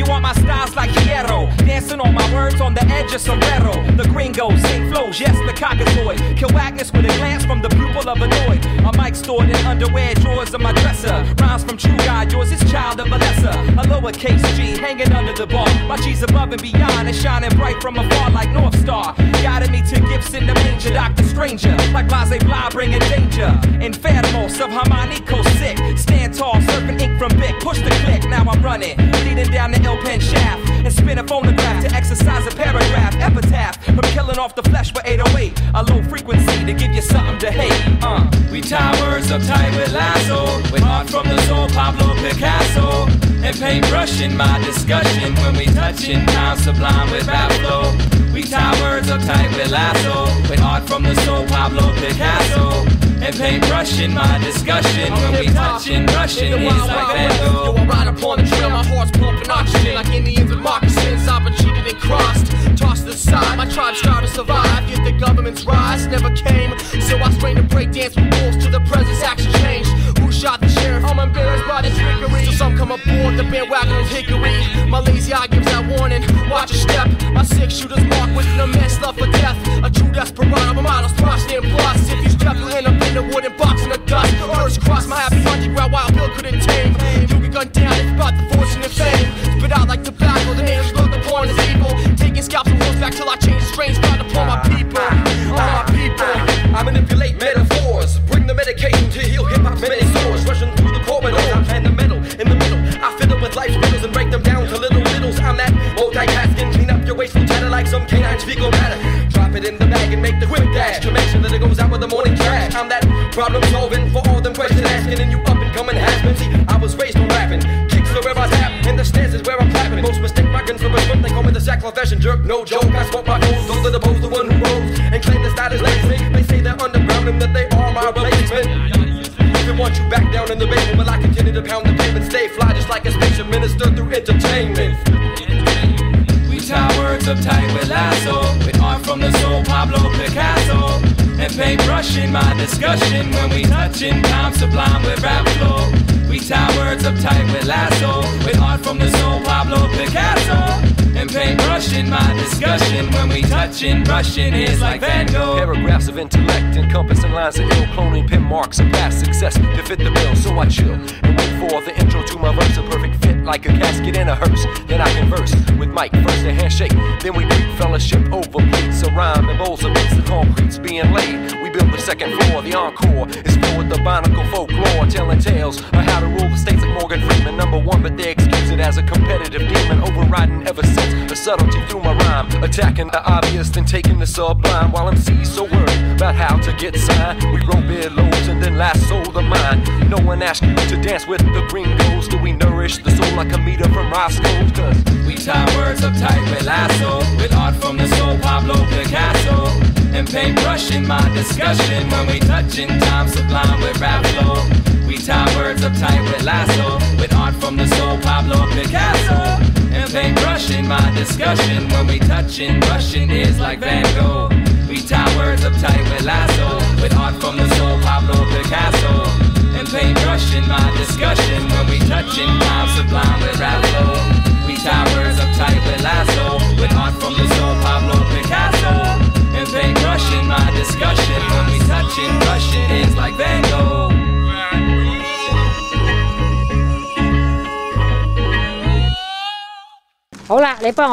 You want my styles like hierro. Dancing on my words on the edge of sombrero. The gringo, sing flows, yes, the cockazoid. Kill Agnes with a glance from the pupil of annoyed. My mic stored in underwear drawers of my dresser. Rhymes from True God, yours is child of Lowercase G hanging under the bar. My G's above and beyond and shining bright from afar like North Star. Guided me to gifts in the manger, Dr. Stranger. Like Blase Blah bringing danger. Infermos of Harmonico sick. Stand tall, surfing ink from Bic. Push the click, now I'm running. Leading down the L pen shaft. And spin a phonograph to exercise a paragraph. Epitaph from killing off the flesh with 808. A low frequency to give you something to hate. Uh. We tie words uptight with lasso, with art from the soul, Pablo Picasso. And paintbrush in my discussion when we touch touching time sublime with rap flow. We tie words up tight with lasso, with art from the soul, Pablo Picasso. And paintbrush in my discussion when we touching Russian is like Van Gogh, I ride upon the trail, my heart's pumping oxygen like Indians with moccasins. I've been cheated and crossed, tossed aside. My tribe's trying to survive, yet the government's rise never came. So I strain to break dance with wolves to the presence action come aboard the bandwagon of hickory. My lazy eye gives that warning. Watch your step. My six shooters mark with an immense love for death. A true desperado, out of splashing and plus. If you step, you'll end up in a wooden box in the dust. First cross, my happy underground wild bill couldn't tame. You'll be gunned down if about the fortune and the fame. Spit out like tobacco, the names looked upon as evil. Taking scalps and horseback till I change strains, found upon my people. All my people. I manipulate metaphors, bring the medication to heal hip hop's many sores. Rushing through the corridors, I'm in the middle, life's riddles and break them down to little riddles. I'm that multitasking, clean up your wasteful chatter like some canine fecal matter. Drop it in the bag and make the quick dash to make sure that it goes out with the morning trash. I'm that problem solving for all them questions asking, and you up and coming has been. See, I was raised on rapping, kicks are where I tap, and the stairs is where I'm clapping. Most mistake my guns for a swim, they call me the sacrifice jerk. No joke, I smoke my goals, those are the bows, the one who rose and claim the style is lazy. They say they're underground and that they are my replacement. Even want you back down in the basement, but I continue to pound the pavement, stay fly just like a through entertainment. We tie words uptight with lasso, with art from the soul, Pablo Picasso. And paintbrush in my discussion when we touching time sublime with rap flow. We tie words uptight with lasso, with art from the soul, Pablo Picasso. And paintbrush in my discussion when we touching Russian is like Van Gogh. Paragraphs of intellect encompassing lines of ill cloning pin marks of past success to fit the bill. So I chill and wait for the intro to my verse, like a casket in a hearse. Then I converse with Mike, first a handshake, then we greet fellowship over beats, a rhyme and bowls of beats. The concrete's being laid. We build the second floor, the encore is filled with the barnacle folklore, telling tales of how to rule the states like Morgan Freeman. Number one, but they excuse it as a competitive demon, overriding ever since the subtlety through my rhyme, attacking the obvious, then taking the sublime. While MC's so worried about how to get signed, we roll bid loads and then lasso the mind. No one asks you to dance with the gringos. Do we nourish the soul like a meter from Roscoe's? Cause We tie words uptight with lasso, with art from the soul, Pablo Picasso. And paintbrush in my discussion when we touching time sublime with rap flow. We tie words uptight with lasso, with art from the soul, Pablo Picasso. And paintbrush in my discussion when we touch touching Russian is like Van Gogh. We towers of tight with lasso, with art from the soul, Pablo Picasso. And paintbrush in my discussion when we touching rhyme sublime with Rallo. We towers of tight with lasso, with art from the soul, Pablo Picasso. And paintbrush in my discussion when we touching Russian ends like Van Gogh. Hola, le pongo.